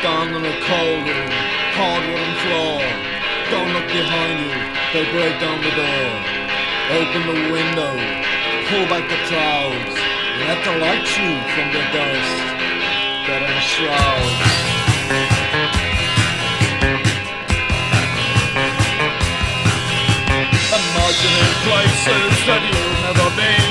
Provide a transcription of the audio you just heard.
stand on a cold and hard wooden floor. Don't look behind you, they'll break down the door. Open the window, pull back the clouds, let the light shoot from the dust that enshrouds. Imagining places that you've never been,